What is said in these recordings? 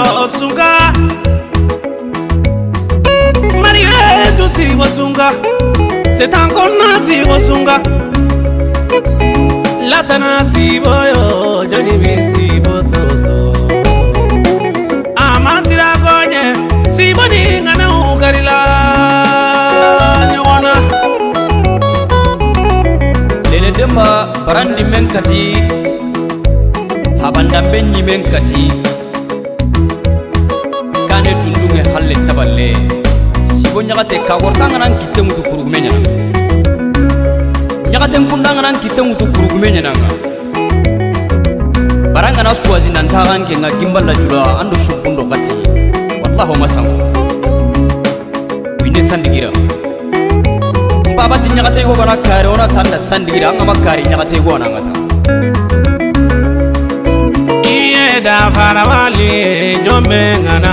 wasunga marietu si wasunga setankona si wasunga lasana si boyo jonibi si bososo amasira konye si boni ngana ugarila nyogona lele demba parandi menkati habandambe nyimenkati ne tabale sibo ɲagate kagorta ŋana n kite ŋutu kurugume ɲana ɲagate n kunda ŋana n kite ŋutu kurugume ɲana ŋa bara ŋana suwasi na n taga n ke ŋa gimbala jula an do sunkundo kati wallahu ma sanko wine sandigira n babati ɲagate i kobana kare wona tan da sandigira an ŋa ma kari ɲagate i kowana ŋa ta iye dafarawali jome ŋana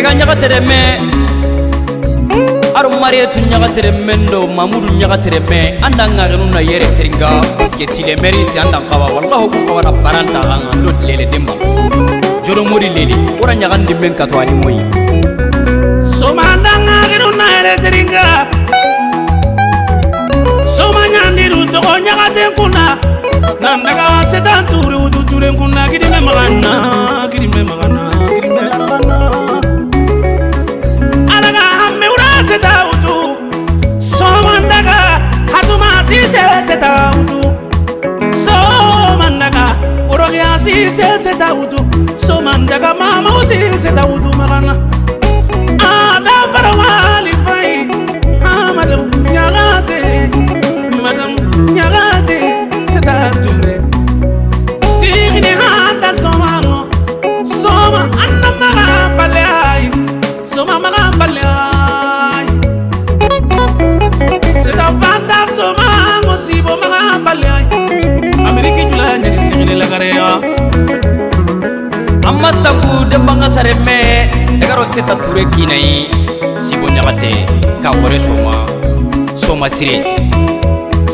sega ɲagatɛrɛmɛ ar mariyetu ɲagatɛrɛmɛndo mamudu ɲagatɛrɛmɛ an dan ŋagenu na yɛrɛ teringa parsike tilemɛriti an dan kaba wallahu ku kabana barantaxaŋa lo lele denma joromodi leli wora ɲagandi men katoanimoyi somaan dan ŋagenu na yɛrɛ teringa siseesetautu somandaka orogea siseesetautu somandaka mamau siseetautu magana adafaramaa saremme tagaro seta ture kinai sibo ɲagate ka wore soma soma sire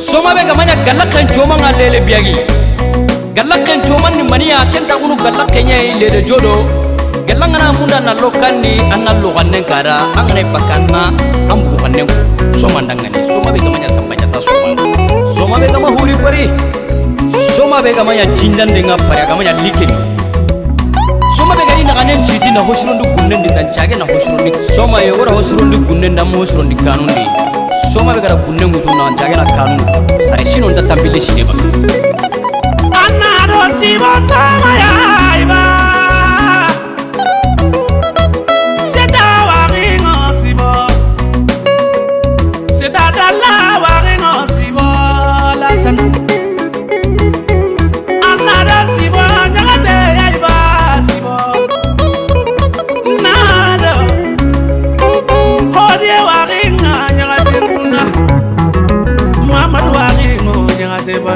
soma be gamanya gallaken coman ngalele biagi biyagi gallaken ni maniya kentakunu gallakenɲai lele jodo gallangana munda na lokan ni an na logannen kara an ganai bakan na an bugugannen ku soma dangane soma be gamanya ta soma soma be gamahuri pari soma be gamanya jindan bari a gamanya likeni ಆಗನೆ ಚೀತಿ ನ ಹೊಸರುಂಡು ಗುಣ್ಣೆಂಡಿ ನನ್ ಚಾಗೆ ನ ಹೊಸರುಂಡಿ ಸೋಮ ಎವರ ಹೊಸರುಂಡಿ ಗುಣ್ಣೆ ನಮ್ಮ ಹೊಸರುಂಡಿ ಕಾನುಂಡಿ ಸೋಮ ಬೇಗರ ಗುಣ್ಣೆ ಮುತು ನಾನ್ ಚಾಗೆ ನ ಕಾನು ಸರಿ ಶಿನುಂಡ ತಂಬಿಲ್ಲಿ ಶಿನೇಬ ಅನ್ನ ಅಡೋ ಶಿವ ಸಮಯ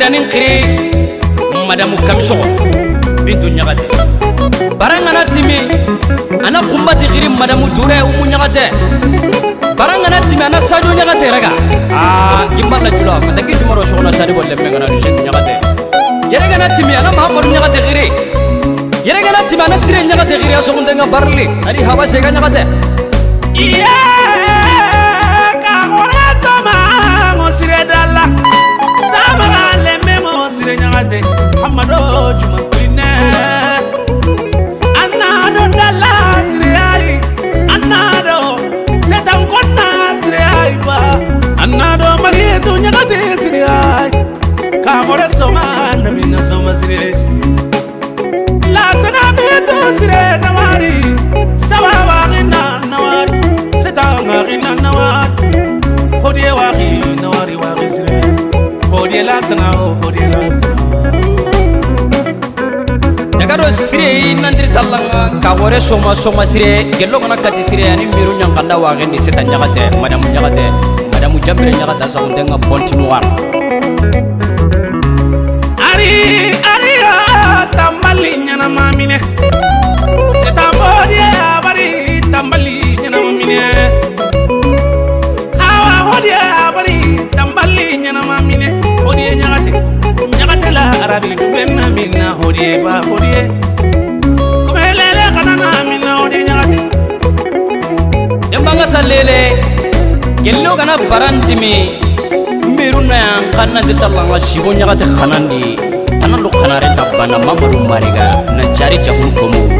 siranin kiri madamu kamisogo bintu nyagate bara timi ana kunbati kiri madamu dure umu nyagate bara ŋana timi ana sajo raga ah a la julo fata ki tumaro sogona sadi bolle me gana dushe ɲagate yere ŋana timi ana mahamadu nyagate kiri yere ŋana timi ana sire nyagate kiri a sogunde barli ani haba sega ɲagate yeah! ade nyagade Muhammad Ojuma Kwine Anado dala siriyai Anado setan kona siriyai ba Anado mariyetu nyagade siriyai Kamore soma namina soma siriyai La sana bitu siriyai namari Sababa gina namari Setanga gina namari Hodie wari nawari wari siriyai Hodie la sana hodie la sana sire yi nandiri talanga ka wore soma soma sire gelo ngana kati sire ani miru nyanganda wa gendi seta nyagate madamu nyagate madamu jambire nyagata sa hunde nga ponti nuwar ari ari ya ta mali nyana mamine ke ba bodie kumelele kana na mina odi nyati embanga salele gelo kana barantimi miru na yang kana de talanga shibo nyati khanandi kana lo kana re dabana mamaru mariga na jari jamu komu